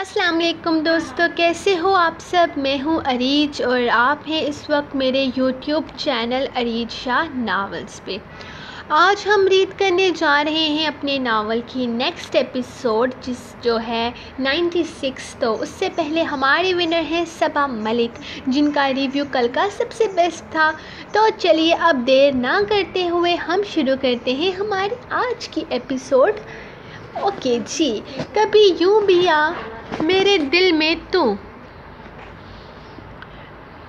अस्सलाम वालेकुम दोस्तों, कैसे हो आप सब? मैं हूँ अरीज और आप हैं इस वक्त मेरे YouTube channel Areej Shah novels पे। आज हम रीड करने जा रहे हैं अपने नावल की नेक्स्ट एपिसोड जिस जो है 96 तो उससे पहले हमारे विनर हैं सबा मलिक, जिनका रिव्यू कल का सबसे बेस्ट था। तो चलिए अब देर ना करते हुए हम शुरू करते हैं हमारी आज की एपिसोड ओके जी, कभी यूँ भी आ मेरे दिल में तू।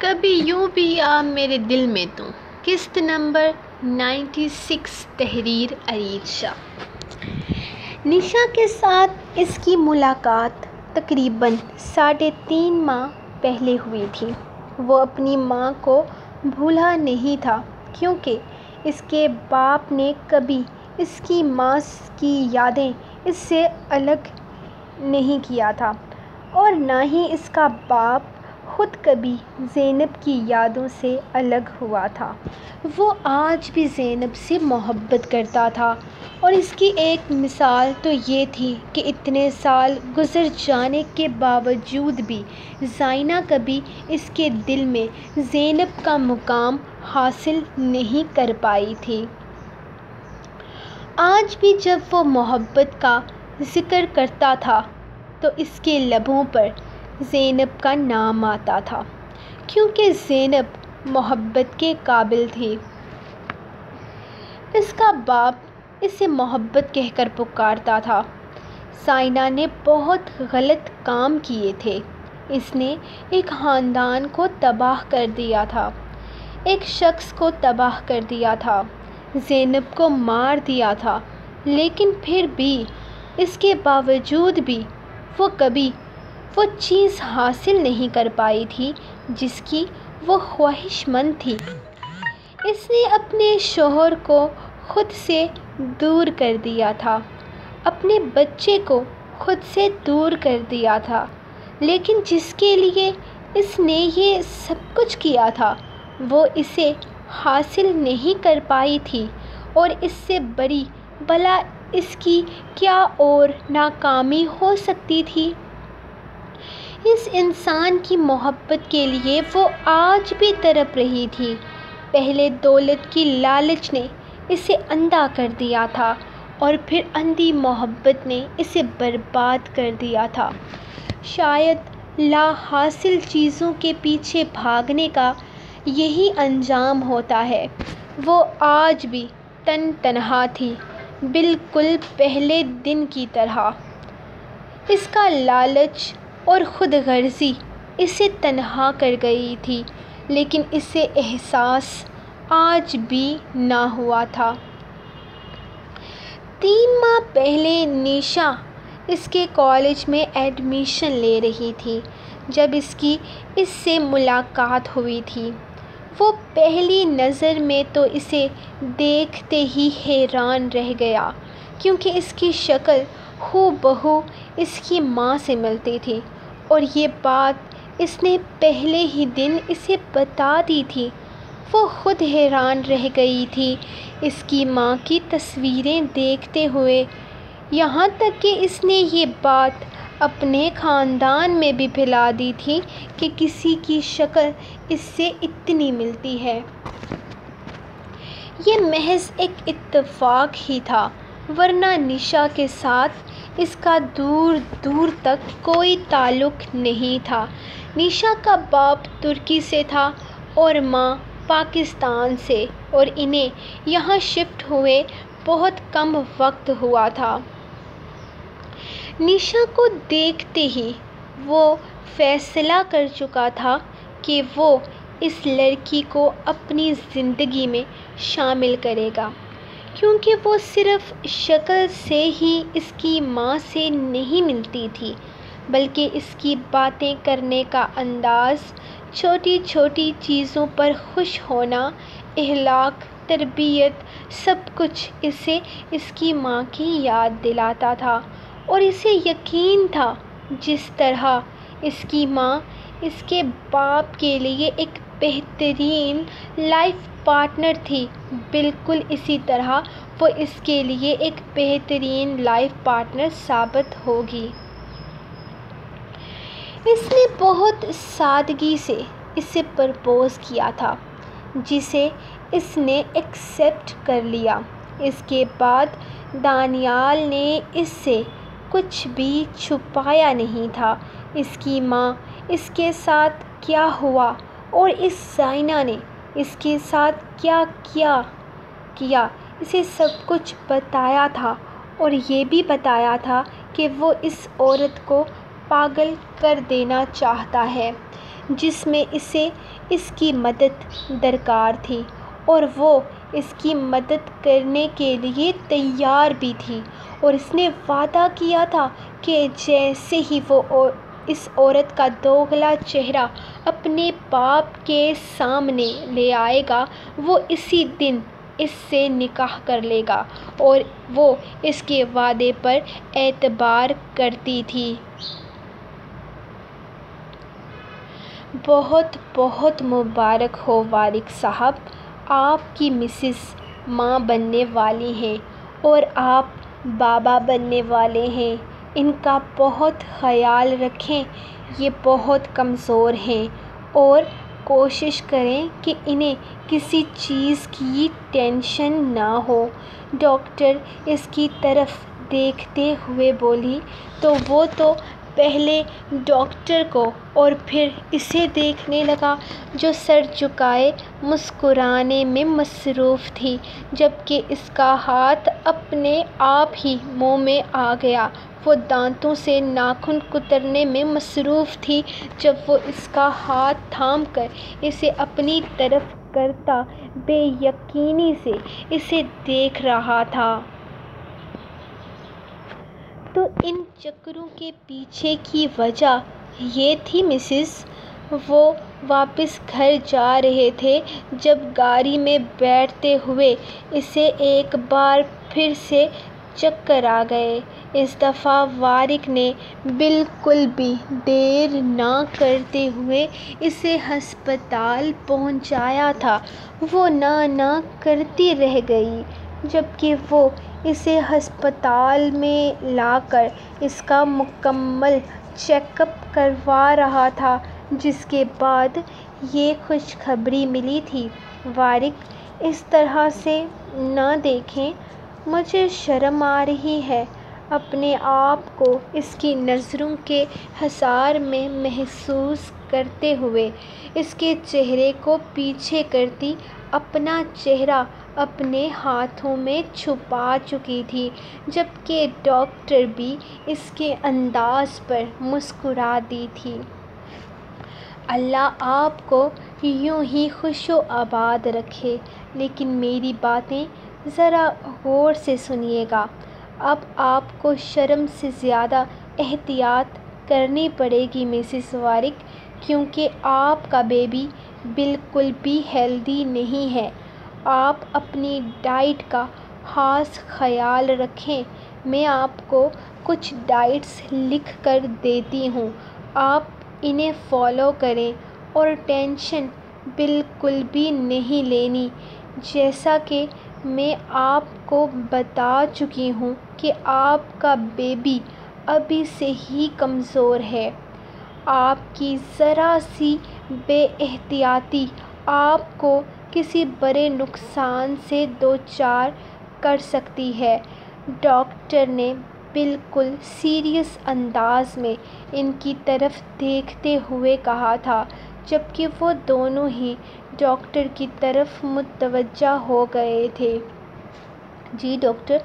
कभी यूँ भी आ मेरे दिल में तू। किस्त नंबर 96 तहरीर अरीज शाह। निशा के साथ इसकी मुलाकात तकरीबन साढ़े तीन माह पहले हुई थी। वो अपनी माँ को भूला नहीं था, क्योंकि इसके बाप ने कभी इसकी माँ की यादें इससे अलग नहीं किया था और ना ही इसका बाप ख़ुद कभी ज़ैनब की यादों से अलग हुआ था। वो आज भी ज़ैनब से मोहब्बत करता था। और इसकी एक मिसाल तो ये थी कि इतने साल गुज़र जाने के बावजूद भी जाइना कभी इसके दिल में ज़ैनब का मुकाम हासिल नहीं कर पाई थी। आज भी जब वो मोहब्बत का ज़िक्र करता था तो इसके लबों पर ज़ैनब का नाम आता था, क्योंकि ज़ैनब मोहब्बत के काबिल थी। इसका बाप इसे मोहब्बत कहकर पुकारता था। साइना ने बहुत गलत काम किए थे। इसने एक ख़ानदान को तबाह कर दिया था। एक शख्स को तबाह कर दिया था। ज़ैनब को मार दिया था, लेकिन फिर भी इसके बावजूद भी वो कभी वो चीज़ हासिल नहीं कर पाई थी जिसकी वो ख्वाहिशमंद थी। इसने अपने शोहर को ख़ुद से दूर कर दिया था। अपने बच्चे को खुद से दूर कर दिया था। लेकिन जिसके लिए इसने ये सब कुछ किया था, वो इसे हासिल नहीं कर पाई थी और इससे बड़ी भला इसकी क्या और नाकामी हो सकती थी? इस इंसान की मोहब्बत के लिए वो आज भी तड़प रही थी। पहले दौलत की लालच ने इसे अंधा कर दिया था और फिर अंधी मोहब्बत ने इसे बर्बाद कर दिया था। शायद ला हासिल चीज़ों के पीछे भागने का यही अंजाम होता है। वो आज भी तन तनहा थी। बिल्कुल पहले दिन की तरह। इसका लालच और ख़ुद गर्ज़ी इसे तनहा कर गई थी, लेकिन इसे एहसास आज भी ना हुआ था। तीन माह पहले निशा इसके कॉलेज में एडमिशन ले रही थी, जब इसकी इससे मुलाकात हुई थी। वो पहली नज़र में तो इसे देखते ही हैरान रह गया, क्योंकि इसकी शक्ल हो बहू इसकी माँ से मिलती थी। और ये बात इसने पहले ही दिन इसे बता दी थी। वो ख़ुद हैरान रह गई थी। इसकी माँ की तस्वीरें देखते हुए, यहाँ तक कि इसने ये बात अपने ख़ानदान में भी फैला दी थी कि किसी की शक्ल इससे इतनी मिलती है। ये महज एक इत्तेफाक ही था, वरना निशा के साथ इसका दूर दूर तक कोई ताल्लुक़ नहीं था। निशा का बाप तुर्की से था और माँ पाकिस्तान से, और इन्हें यहाँ शिफ्ट हुए बहुत कम वक्त हुआ था। निशा को देखते ही वो फ़ैसला कर चुका था कि वो इस लड़की को अपनी ज़िंदगी में शामिल करेगा, क्योंकि वो सिर्फ़ शक्ल से ही इसकी माँ से नहीं मिलती थी, बल्कि इसकी बातें करने का अंदाज़ छोटी छोटी चीज़ों पर खुश होना अहलाक तरबियत, सब कुछ इसे इसकी माँ की याद दिलाता था। और इसे यकीन था, जिस तरह इसकी माँ इसके बाप के लिए एक बेहतरीन लाइफ पार्टनर थी, बिल्कुल इसी तरह वो इसके लिए एक बेहतरीन लाइफ पार्टनर साबित होगी। इसने बहुत सादगी से इसे प्रपोज़ किया था, जिसे इसने एक्सेप्ट कर लिया। इसके बाद दानियाल ने इससे कुछ भी छुपाया नहीं था। इसकी माँ इसके साथ क्या हुआ और इस साइना ने इसके साथ क्या क्या? किया। इसे सब कुछ बताया था और ये भी बताया था कि वो इस औरत को पागल कर देना चाहता है, जिसमें इसे इसकी मदद दरकार थी और वो इसकी मदद करने के लिए तैयार भी थी। और इसने वादा किया था कि जैसे ही वो और इस औरत का दोगला चेहरा अपने बाप के सामने ले आएगा, वो इसी दिन इससे निकाह कर लेगा और वो इसके वादे पर एतबार करती थी। बहुत बहुत मुबारक हो वारिक साहब। आपकी मिसिस माँ बनने वाली हैं और आप बाबा बनने वाले हैं। इनका बहुत ख़याल रखें। ये बहुत कमज़ोर हैं और कोशिश करें कि इन्हें किसी चीज़ की टेंशन ना हो। डॉक्टर इसकी तरफ़ देखते हुए बोली तो वो तो पहले डॉक्टर को और फिर इसे देखने लगा, जो सर झुकाए, मुस्कुराने में मसरूफ़ थी, जबकि इसका हाथ अपने आप ही मुँह में आ गया। वो दांतों से नाखून कुतरने में मसरूफ़ थी, जब वो इसका हाथ थाम कर इसे अपनी तरफ़ करता, बेयकीनी से इसे देख रहा था। तो इन चक्रों के पीछे की वजह ये थी, मिसिस। वो वापस घर जा रहे थे, जब गाड़ी में बैठते हुए इसे एक बार फिर से चक्कर आ गए। इस दफ़ा वारिक ने बिल्कुल भी देर ना करते हुए इसे हस्पताल पहुँचाया था। वो ना ना करती रह गई, जबकि वो इसे अस्पताल में लाकर इसका मुकम्मल चेकअप करवा रहा था, जिसके बाद ये खुशखबरी मिली थी। वारिक, इस तरह से ना देखें, मुझे शर्म आ रही है। अपने आप को इसकी नज़रों के हसार में महसूस करते हुए, इसके चेहरे को पीछे करती अपना चेहरा अपने हाथों में छुपा चुकी थी, जबकि डॉक्टर भी इसके अंदाज पर मुस्कुरा दी थी। अल्लाह आपको यूँ ही खुश आबाद रखे, लेकिन मेरी बातें ज़रा गौर से सुनिएगा। अब आपको शर्म से ज़्यादा एहतियात करनी पड़ेगी, मिसिस वारिक, क्योंकि आपका बेबी बिल्कुल भी हेल्दी नहीं है। आप अपनी डाइट का ख़ास ख्याल रखें। मैं आपको कुछ डाइट्स लिख कर देती हूँ। आप इन्हें फॉलो करें और टेंशन बिल्कुल भी नहीं लेनी। जैसा कि मैं आपको बता चुकी हूँ कि आपका बेबी अभी से ही कमज़ोर है। आपकी ज़रा सी बेएहतियाती आपको किसी बड़े नुकसान से दो चार कर सकती है। डॉक्टर ने बिल्कुल सीरियस अंदाज में इनकी तरफ़ देखते हुए कहा था, जबकि वो दोनों ही डॉक्टर की तरफ़ मुतवज्जा हो गए थे। जी डॉक्टर,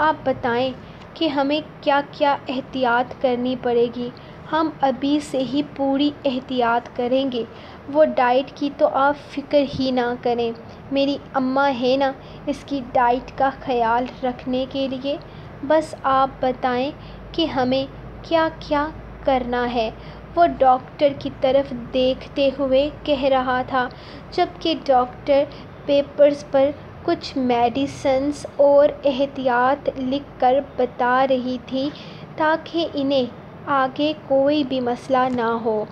आप बताएँ कि हमें क्या क्या एहतियात करनी पड़ेगी? हम अभी से ही पूरी एहतियात करेंगे। वो डाइट की तो आप फ़िक्र ही ना करें। मेरी अम्मा है ना, इसकी डाइट का ख्याल रखने के लिए बस आप बताएँ कि हमें क्या क्या करना है। वो डॉक्टर की तरफ़ देखते हुए कह रहा था, जबकि डॉक्टर पेपर्स पर कुछ मेडिसन्स और एहतियात लिख कर बता रही थी ताकि इन्हें आगे कोई भी मसला ना हो।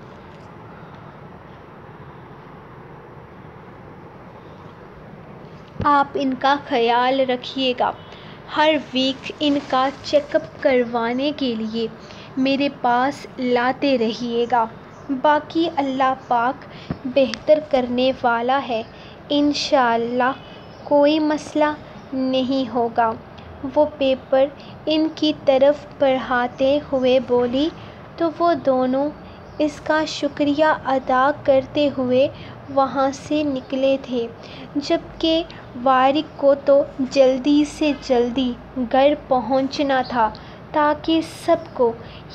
आप इनका ख्याल रखिएगा। हर वीक इनका चेकअप करवाने के लिए मेरे पास लाते रहिएगा। बाकी अल्लाह पाक बेहतर करने वाला है। इन कोई मसला नहीं होगा। वो पेपर इनकी तरफ़ बढ़ाते हुए बोली तो वो दोनों इसका शुक्रिया अदा करते हुए वहाँ से निकले थे। जबकि वारिक को तो जल्दी से जल्दी घर पहुँचना था, ताकि सबको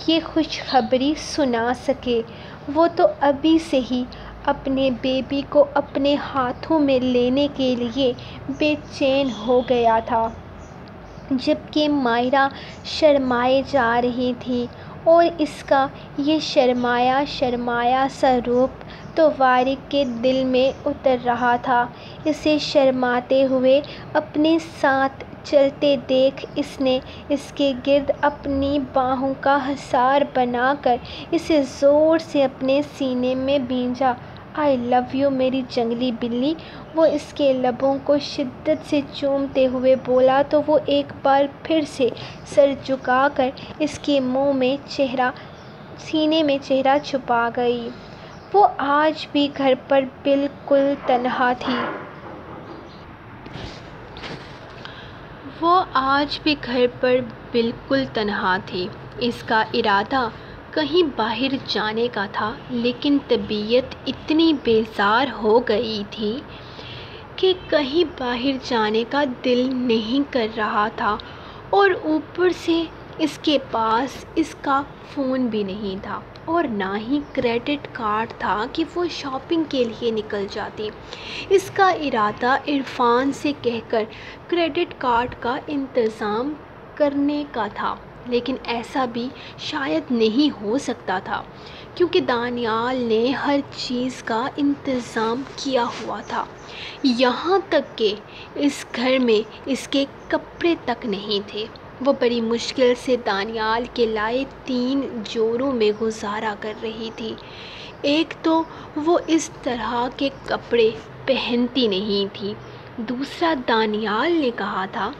ये खुशखबरी सुना सके। वो तो अभी से ही अपने बेबी को अपने हाथों में लेने के लिए बेचैन हो गया था। जबकि मायरा शर्माए जा रही थी और इसका ये शर्माया शर्माया सा रूप तो वारिक के दिल में उतर रहा था। इसे शर्माते हुए अपने साथ चलते देख इसने इसके गिर्द अपनी बाहों का हसार बनाकर इसे ज़ोर से अपने सीने में भींजा आई लव यू, मेरी जंगली बिल्ली। वो इसके लबों को शिद्दत से चूमते हुए बोला तो वो एक बार फिर से सर झुकाकर इसके मुँह में चेहरा, सीने में चेहरा छुपा गई। वो आज भी घर पर बिल्कुल तन्हा थी। वो आज भी घर पर बिल्कुल तन्हा थी। इसका इरादा कहीं बाहर जाने का था, लेकिन तबीयत इतनी बेजार हो गई थी कि कहीं बाहर जाने का दिल नहीं कर रहा था और ऊपर से इसके पास इसका फ़ोन भी नहीं था और ना ही क्रेडिट कार्ड था कि वो शॉपिंग के लिए निकल जाती। इसका इरादा इरफान से कहकर क्रेडिट कार्ड का इंतज़ाम करने का था। लेकिन ऐसा भी शायद नहीं हो सकता था, क्योंकि दानियाल ने हर चीज़ का इंतज़ाम किया हुआ था। यहाँ तक कि इस घर में इसके कपड़े तक नहीं थे। वो बड़ी मुश्किल से दानियाल के लाए तीन जोरों में गुजारा कर रही थी। एक तो वो इस तरह के कपड़े पहनती नहीं थी। दूसरा दानियाल ने कहा था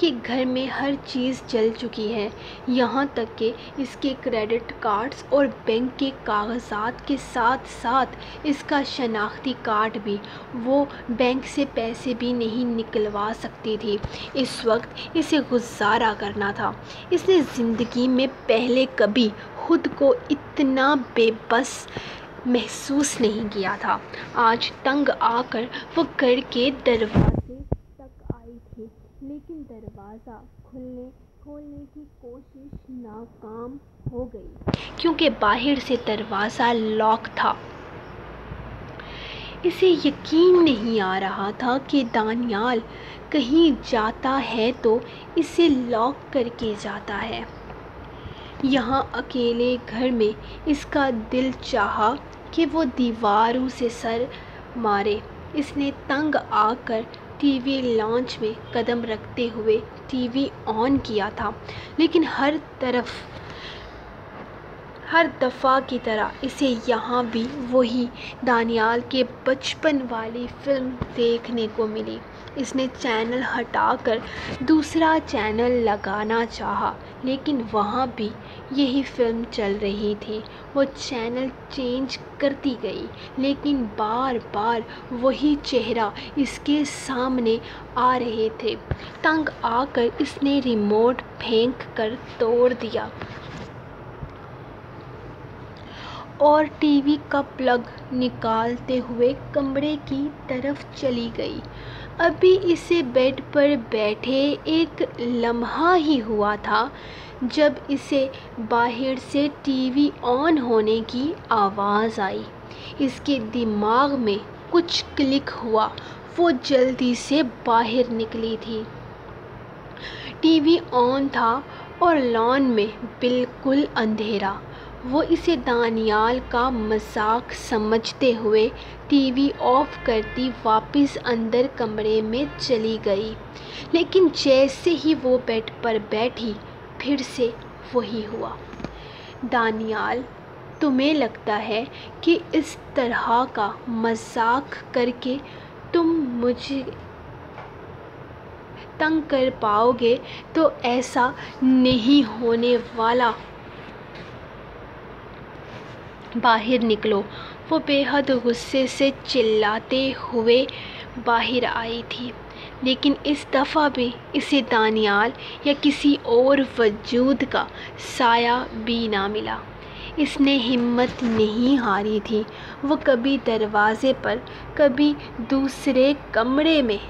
कि घर में हर चीज़ जल चुकी है। यहाँ तक कि इसके क्रेडिट कार्ड्स और बैंक के कागजात के साथ साथ इसका शनाख्ती कार्ड भी, वो बैंक से पैसे भी नहीं निकलवा सकती थी। इस वक्त इसे गुजारा करना था। इसने ज़िंदगी में पहले कभी खुद को इतना बेबस महसूस नहीं किया था। आज तंग आकर वो घर के दरवाजे लेकिन दरवाज़ा खुलने, खोलने की कोशिश नाकाम हो गई, क्योंकि बाहर से दरवाज़ा लॉक था। इसे यकीन नहीं आ रहा था कि दानियाल कहीं जाता है तो इसे लॉक करके जाता है। यहाँ अकेले घर में इसका दिल चाहा कि वो दीवारों से सर मारे। इसने तंग आकर टीवी लॉन्च में कदम रखते हुए टीवी ऑन किया था, लेकिन हर तरफ़, हर दफ़ा की तरह इसे यहाँ भी वही दानियाल के बचपन वाली फ़िल्म देखने को मिली। इसने चैनल हटाकर दूसरा चैनल लगाना चाहा, लेकिन वहाँ भी यही फ़िल्म चल रही थी। वो चैनल चेंज करती गई, लेकिन बार बार वही चेहरा इसके सामने आ रहे थे। तंग आकर इसने रिमोट फेंक कर तोड़ दिया। और टीवी का प्लग निकालते हुए कमरे की तरफ़ चली गई। अभी इसे बेड पर बैठे एक लम्हा ही हुआ था, जब इसे बाहर से टीवी ऑन होने की आवाज़ आई। इसके दिमाग में कुछ क्लिक हुआ। वो जल्दी से बाहर निकली थी। टीवी ऑन था और लॉन में बिल्कुल अंधेरा। वो इसे दानियाल का मज़ाक समझते हुए टीवी ऑफ़ करती वापस अंदर कमरे में चली गई। लेकिन जैसे ही वो बेड पर बैठी, फिर से वही हुआ। दानियाल, तुम्हें लगता है कि इस तरह का मज़ाक करके तुम मुझे तंग कर पाओगे तो ऐसा नहीं होने वाला। बाहर निकलो। वो बेहद गुस्से से चिल्लाते हुए बाहर आई थी। लेकिन इस दफ़ा भी इसे दानियाल या किसी और वजूद का साया भी ना मिला। इसने हिम्मत नहीं हारी थी। वो कभी दरवाज़े पर, कभी दूसरे कमरे में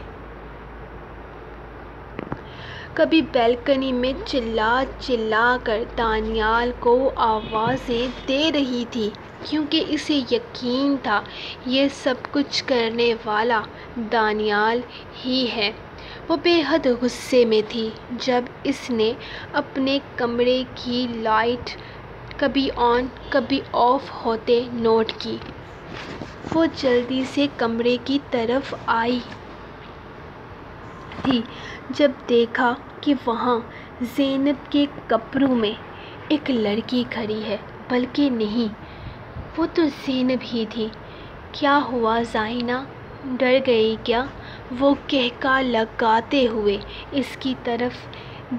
कभी बैल्कनी में चिल्ला चिल्ला कर दानियाल को आवाज़ें दे रही थी, क्योंकि इसे यकीन था ये सब कुछ करने वाला दानियाल ही है। वो बेहद गुस्से में थी जब इसने अपने कमरे की लाइट कभी ऑन कभी ऑफ़ होते नोट की। वो जल्दी से कमरे की तरफ़ आई। थी। जब देखा कि वहाँ ज़ैनब के कपड़ों में एक लड़की खड़ी है, बल्कि नहीं, वो तो ज़ैनब ही थी। क्या हुआ जाइना? डर गई क्या? वो कहका लगाते हुए इसकी तरफ़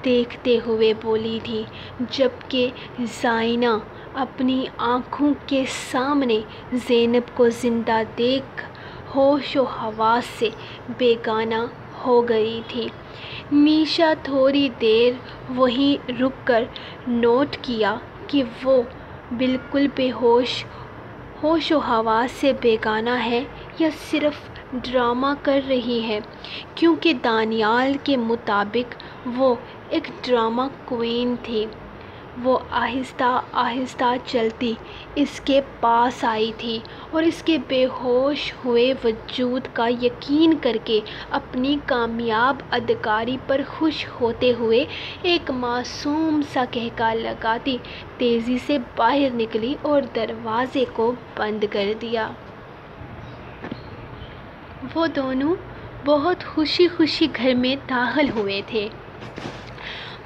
देखते हुए बोली थी, जबकि जाइना अपनी आँखों के सामने ज़ैनब को ज़िंदा देख होश व हवास से बेगाना हो गई थी। मीशा थोड़ी देर वहीं रुककर नोट किया कि वो बिल्कुल बेहोश होश व से बेगाना है या सिर्फ़ ड्रामा कर रही है, क्योंकि दानियाल के मुताबिक वो एक ड्रामा क्वीन थी। वो आहिस्ता आहिस्ता चलती, इसके पास आई थी और इसके बेहोश हुए वजूद का यकीन करके अपनी कामयाब अदकारी पर खुश होते हुए एक मासूम सा कहका लगाती, तेज़ी से बाहर निकली और दरवाज़े को बंद कर दिया। वो दोनों बहुत खुशी खुशी घर में दाखिल हुए थे।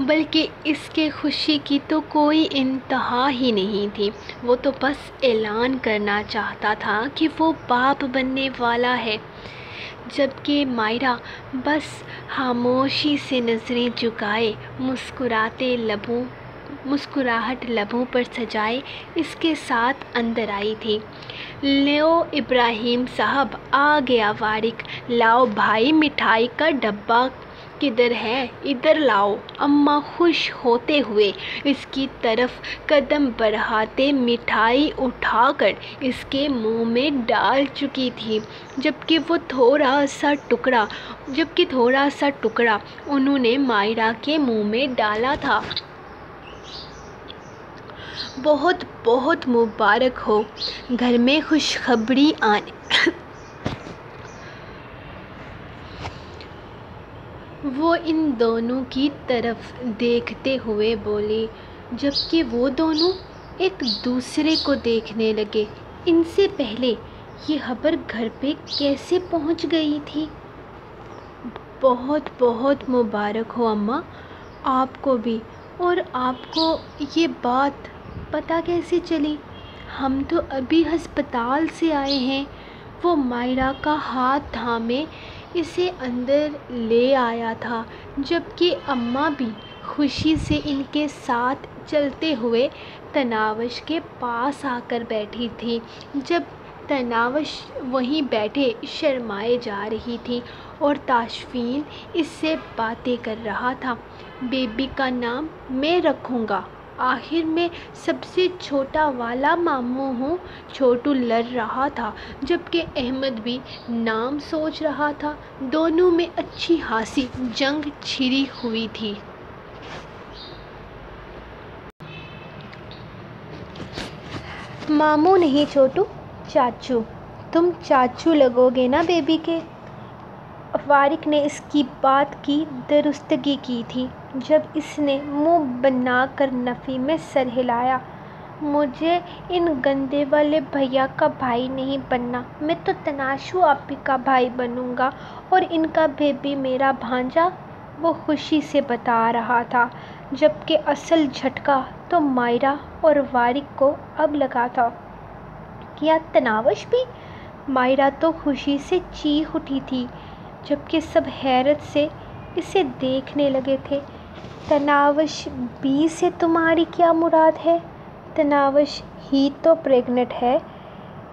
बल्कि इसके खुशी की तो कोई इंतहा ही नहीं थी। वो तो बस ऐलान करना चाहता था कि वो बाप बनने वाला है। जबकि मायरा बस खामोशी से नज़रें झुकाए, मुस्कुराते लबों, मुस्कुराहट लबों पर सजाए इसके साथ अंदर आई थी। लेओ इब्राहिम साहब आ गया वारिक लाओ भाई मिठाई का डब्बा किधर है? इधर लाओ। अम्मा खुश होते हुए इसकी तरफ़ कदम बढ़ाते मिठाई उठाकर इसके मुँह में डाल चुकी थी। जबकि वो थोड़ा सा टुकड़ा, जबकि थोड़ा सा टुकड़ा उन्होंने मायरा के मुँह में डाला था। बहुत बहुत मुबारक हो। घर में खुशखबरी आने वो इन दोनों की तरफ़ देखते हुए बोली, जबकि वो दोनों एक दूसरे को देखने लगे। इनसे पहले ये खबर घर पे कैसे पहुँच गई थी? बहुत बहुत मुबारक हो अम्मा, आपको भी। और आपको ये बात पता कैसे चली? हम तो अभी अस्पताल से आए हैं। वो मायरा का हाथ थामे इसे अंदर ले आया था, जबकि अम्मा भी खुशी से इनके साथ चलते हुए तनावश के पास आकर बैठी थी। जब तनावश वहीं बैठे शर्माए जा रही थी और ताशफीन इससे बातें कर रहा था, बेबी का नाम मैं रखूँगा। आखिर में सबसे छोटा वाला मामू हूँ। छोटू लड़ रहा था, जबकि अहमद भी नाम सोच रहा था। दोनों में अच्छी हासी जंग छिड़ी हुई थी। मामू नहीं छोटू, चाचू। तुम चाचू लगोगे ना बेबी के? वारिक ने इसकी बात की, दुरुस्तगी की थी। जब इसने मुँह बनाकर नफ़ी में सर हिलाया, मुझे इन गंदे वाले भैया का भाई नहीं बनना। मैं तो तनाशु आपी का भाई बनूँगा और इनका बेबी मेरा भांजा, वो खुशी से बता रहा था। जबकि असल झटका तो मायरा और वारिक को अब लगा था। क्या तनावश भी? मायरा तो खुशी से चीख उठी थी। जबकि सब हैरत से इसे देखने लगे थे। तनावश बी से तुम्हारी क्या मुराद है? तनावश ही तो प्रेग्नेंट है।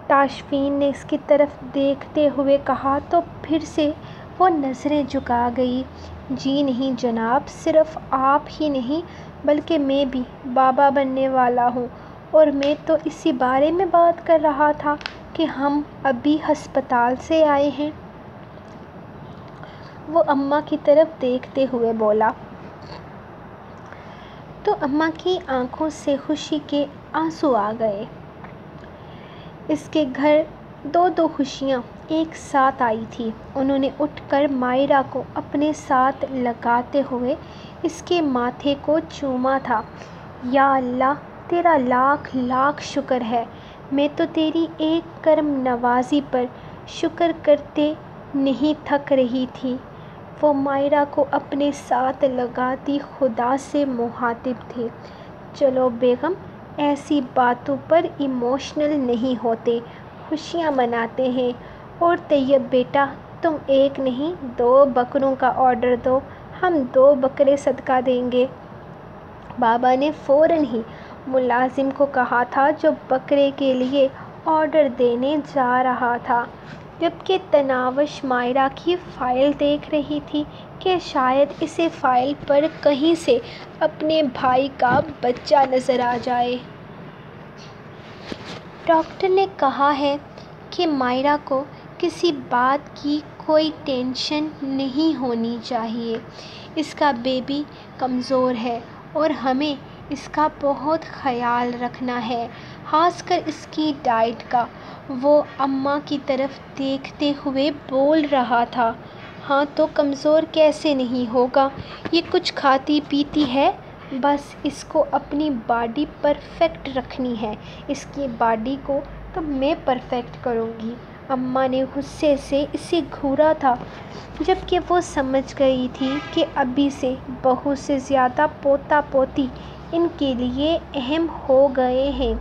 ताशफीन ने इसकी तरफ़ देखते हुए कहा तो फिर से वो नज़रें झुका गई। जी नहीं जनाब, सिर्फ़ आप ही नहीं, बल्कि मैं भी बाबा बनने वाला हूँ। और मैं तो इसी बारे में बात कर रहा था कि हम अभी अस्पताल से आए हैं। वो अम्मा की तरफ़ देखते हुए बोला तो अम्मा की आँखों से खुशी के आँसू आ गए। इसके घर दो दो खुशियाँ एक साथ आई थी। उन्होंने उठकर मायरा को अपने साथ लगाते हुए इसके माथे को चूमा था, या अल्लाह, तेरा लाख लाख शुक्र है। मैं तो तेरी एक कर्म नवाजी पर शुक्र करते नहीं थक रही थी। वो मायरा को अपने साथ लगाती खुदा से मुहातिब थे। चलो बेगम, ऐसी बातों पर इमोशनल नहीं होते। खुशियाँ मनाते हैं। और तैयब बेटा, तुम एक नहीं, दो बकरों का ऑर्डर दो। हम दो बकरे सदका देंगे। बाबा ने फ़ौर ही मुलाजिम को कहा था, जो बकरे के लिए ऑर्डर देने जा रहा था। जबकि तनावश मायरा की फ़ाइल देख रही थी कि शायद इसे फ़ाइल पर कहीं से अपने भाई का बच्चा नज़र आ जाए। डॉक्टर ने कहा है कि मायरा को किसी बात की कोई टेंशन नहीं होनी चाहिए। इसका बेबी कमज़ोर है और हमें इसका बहुत ख़याल रखना है, ख़ासकर इसकी डाइट का। वो अम्मा की तरफ़ देखते हुए बोल रहा था हाँ तो कमज़ोर कैसे नहीं होगा? ये कुछ खाती पीती है? बस इसको अपनी बॉडी परफेक्ट रखनी है। इसकी बॉडी को तो मैं परफेक्ट करूँगी। अम्मा ने गुस्से से इसे घूरा था, जबकि वो समझ गई थी कि अभी से बहू से ज़्यादा पोता पोती इनके लिए अहम हो गए हैं।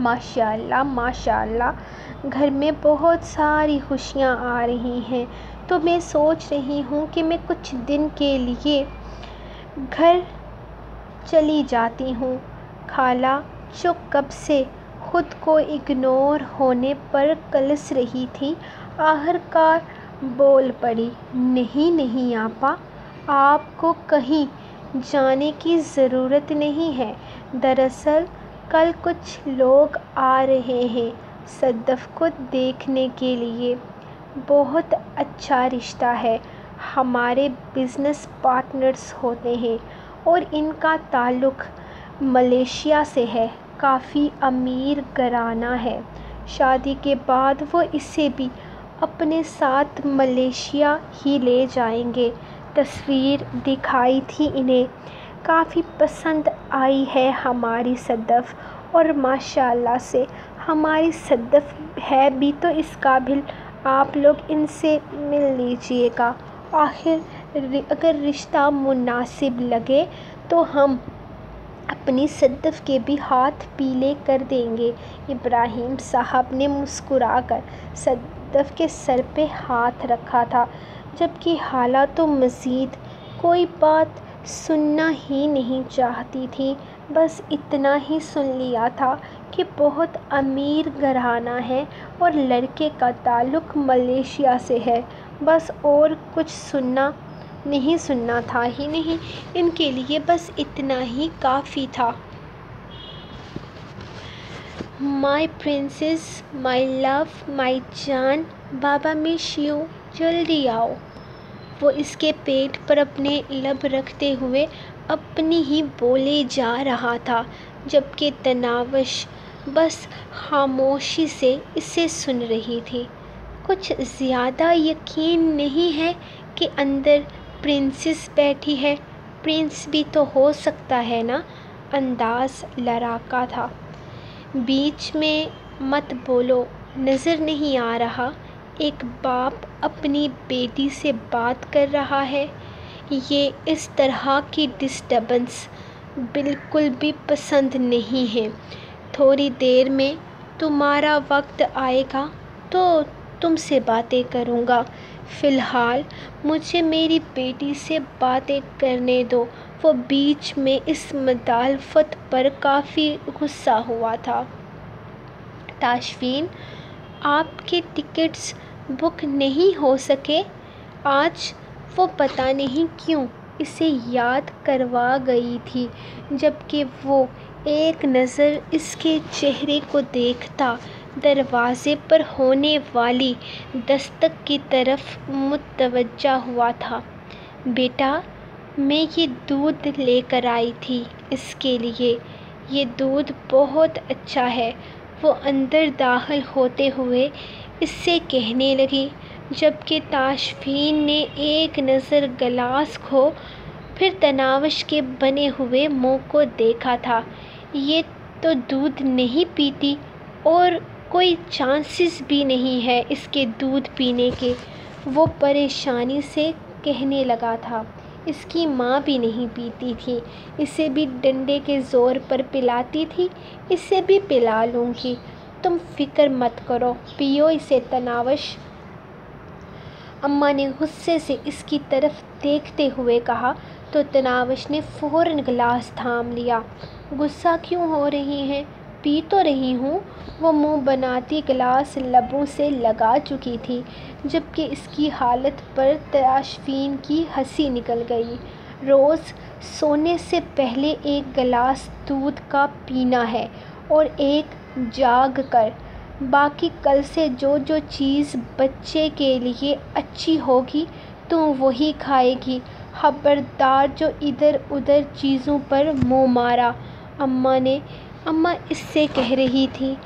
माशाल्लाह माशाल्लाह। घर में बहुत सारी खुशियाँ आ रही हैं। तो मैं सोच रही हूँ कि मैं कुछ दिन के लिए घर चली जाती हूँ। खाला, जो कब से खुद को इग्नोर होने पर कलस रही थी, आखिरकार बोल पड़ी, नहीं नहीं, आपा, आपको कहीं जाने की ज़रूरत नहीं है। दरअसल, कल कुछ लोग आ रहे हैं सद्दफ़ को देखने के लिए। बहुत अच्छा रिश्ता है। हमारे बिज़नेस पार्टनर्स होते हैं और इनका ताल्लुक़ मलेशिया से है। काफ़ी अमीर घराना है। शादी के बाद वो इसे भी अपने साथ मलेशिया ही ले जाएँगे। तस्वीर दिखाई थी इन्हें। काफ़ी पसंद आई है हमारी सदफ़ और माशाल्लाह से हमारी सदफ़ है भी तो इस काबिल। आप लोग इनसे मिल लीजिएगा। आखिर अगर रिश्ता मुनासिब लगे तो हम अपनी सदफ़ के भी हाथ पीले कर देंगे। इब्राहिम साहब ने मुस्कुराकर सदफ़ के सर पे हाथ रखा था। जबकि हाला तो मज़ीद कोई बात सुनना ही नहीं चाहती थी। बस इतना ही सुन लिया था कि बहुत अमीर घराना है और लड़के का ताल्लुक़ मलेशिया से है। बस और कुछ सुनना नहीं, सुनना था ही नहीं। इनके लिए बस इतना ही काफ़ी था। माई प्रिंसेस माई लव माई जान बाबा में शियो जल्दी आओ। वो इसके पेट पर अपने लब रखते हुए अपनी ही बोले जा रहा था, जबकि तनावश बस खामोशी से इसे सुन रही थी। कुछ ज़्यादा यकीन नहीं है कि अंदर प्रिंसेस बैठी है। प्रिंस भी तो हो सकता है ना? अंदाज लड़ाका था। बीच में मत बोलो, नज़र नहीं आ रहा। एक बाप अपनी बेटी से बात कर रहा है। ये इस तरह की डिस्टर्बेंस बिल्कुल भी पसंद नहीं है। थोड़ी देर में तुम्हारा वक्त आएगा तो तुमसे बातें करूँगा। फ़िलहाल मुझे मेरी बेटी से बातें करने दो। वो बीच में इस मुखालफत पर काफ़ी गुस्सा हुआ था। ताशफीन, आपके टिकट्स बुक नहीं हो सके। आज वो पता नहीं क्यों इसे याद करवा गई थी, जबकि वो एक नज़र इसके चेहरे को देखता दरवाज़े पर होने वाली दस्तक की तरफ़ मुतवज्जा हुआ था। बेटा, मैं ये दूध लेकर आई थी इसके लिए। ये दूध बहुत अच्छा है। वो अंदर दाखिल होते हुए इससे कहने लगी, जबकि ताशफीन ने एक नज़र गलास को फिर तनावश के बने हुए मुँह को देखा था। ये तो दूध नहीं पीती और कोई चांसेस भी नहीं है इसके दूध पीने के। वो परेशानी से कहने लगा था, इसकी माँ भी नहीं पीती थी। इसे भी डंडे के ज़ोर पर पिलाती थी, इसे भी पिला लूँगी। तुम फ़िक्र मत करो, पियो इसे तनावश। अम्मा ने गुस्से से इसकी तरफ़ देखते हुए कहा तो तनावश ने फ़ौरन गिलास थाम लिया। गुस्सा क्यों हो रही हैं? पी तो रही हूँ। वो मुँह बनाती गिलास लबों से लगा चुकी थी, जबकि इसकी हालत पर तराशफीन की हँसी निकल गई। रोज़ सोने से पहले एक गिलास दूध का पीना है और एक जाग कर। बाकी कल से जो जो चीज़ बच्चे के लिए अच्छी होगी तो वही खाएगी। खबरदार जो इधर उधर चीज़ों पर मुँह मारा। अम्मा ने, अम्मा इससे कह रही थी,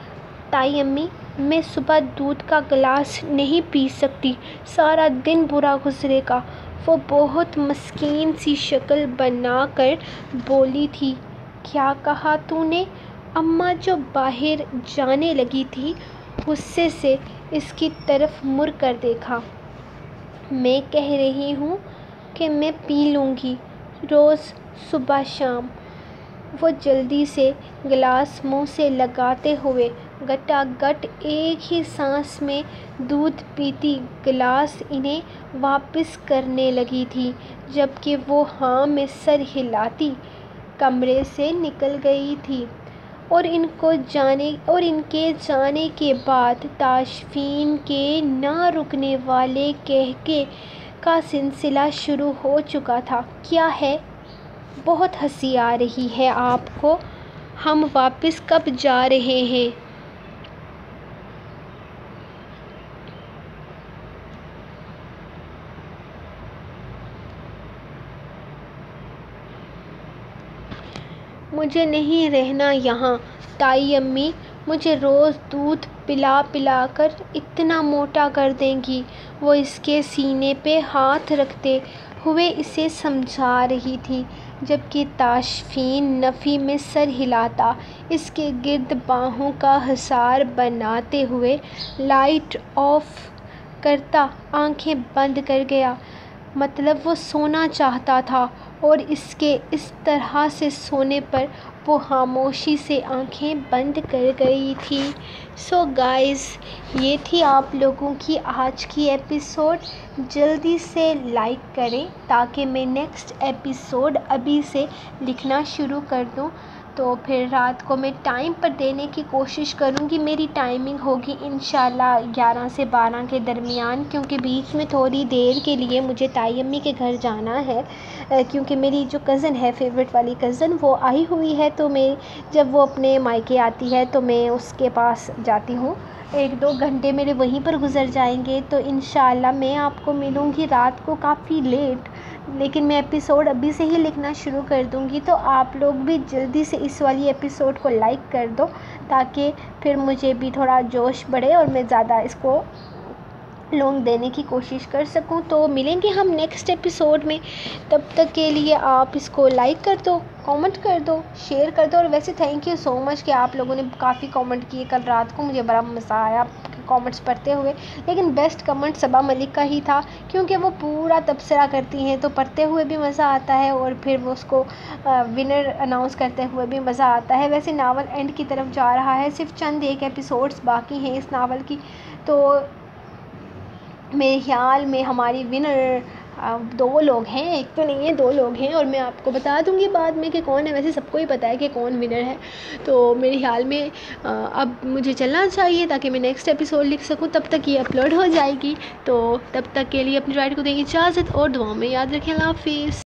ताई अम्मी, मैं सुबह दूध का गिलास नहीं पी सकती, सारा दिन बुरा गुजरेगा। वो बहुत मस्कीन सी शक्ल बनाकर बोली थी, क्या कहा तूने? अम्मा जो बाहर जाने लगी थी, गुस्से से इसकी तरफ़ मुड़ कर देखा। मैं कह रही हूँ कि मैं पी लूँगी। रोज़ सुबह शाम वो जल्दी से गिलास मुँह से लगाते हुए गटागट एक ही सांस में दूध पीती गिलास इन्हें वापस करने लगी थी, जबकि वो हाँ में सर हिलाती कमरे से निकल गई थी। और इनको जाने, और इनके जाने के बाद ताशफीन के ना रुकने वाले कह के का सिलसिला शुरू हो चुका था। क्या है? बहुत हँसी आ रही है आपको। हम वापस कब जा रहे हैं? मुझे नहीं रहना यहाँ, ताई अम्मी। मुझे रोज़ दूध पिला पिला कर इतना मोटा कर देंगी। वो इसके सीने पे हाथ रखते हुए इसे समझा रही थी, जबकि ताशफीन नफ़ी में सर हिलाता, इसके गिर्द बाहों का हसार बनाते हुए लाइट ऑफ़ करता, आँखें बंद कर गया। मतलब वो सोना चाहता था और इसके इस तरह से सोने पर वो खामोशी से आँखें बंद कर गई थी। सो गाइज़ ये थी आप लोगों की आज की एपिसोड जल्दी से लाइक करें ताकि मैं नेक्स्ट एपिसोड अभी से लिखना शुरू कर दूँ। तो फिर रात को मैं टाइम पर देने की कोशिश करूँगी। मेरी टाइमिंग होगी इन ग्यारह से बारह के दरमियान, क्योंकि बीच में थोड़ी देर के लिए मुझे ताई अम्मी के घर जाना है क्योंकि मेरी जो कज़न है फेवरेट वाली कज़न वो आई हुई है तो मैं, जब वो अपने मायके आती है तो मैं उसके पास जाती हूँ। एक दो घंटे मेरे वहीं पर गुज़र जाएँगे तो इन मैं आपको मिलूँगी। रात को काफ़ी लेट लेकिन मैं एपिसोड अभी से ही लिखना शुरू कर दूँगी तो आप लोग भी जल्दी से इस वाली एपिसोड को लाइक कर दो, ताकि फिर मुझे भी थोड़ा जोश बढ़े और मैं ज़्यादा इसको लॉन्ग देने की कोशिश कर सकूँ। तो मिलेंगे हम नेक्स्ट एपिसोड में। तब तक के लिए आप इसको लाइक कर दो कमेंट कर दो शेयर कर दो। और वैसे थैंक यू सो मच कि आप लोगों ने काफ़ी कमेंट किए कल रात को, मुझे बड़ा मज़ा आया। कमेंट्स पढ़ते हुए। लेकिन बेस्ट कमेंट सबा मलिक का ही था, क्योंकि वो पूरा तबसरा करती हैं तो पढ़ते हुए भी मज़ा आता है और फिर वो उसको विनर अनाउंस करते हुए भी मज़ा आता है। वैसे नावल एंड की तरफ़ जा रहा है, सिर्फ़ चंद एक एपिसोड्स बाकी हैं इस नावल की। तो मेरे ख्याल में हमारी विनर दो लोग हैं, एक तो नहीं है, दो लोग हैं और मैं आपको बता दूँगी बाद में कि कौन है। वैसे सबको ही पता है कि कौन विनर है। तो मेरे ख्याल में अब मुझे चलना चाहिए ताकि मैं नेक्स्ट एपिसोड लिख सकूँ। तब तक ये अपलोड हो जाएगी। तो तब तक के लिए अपनी राइड को दें इजाज़त और दुआ में याद रखें। हाफिज़।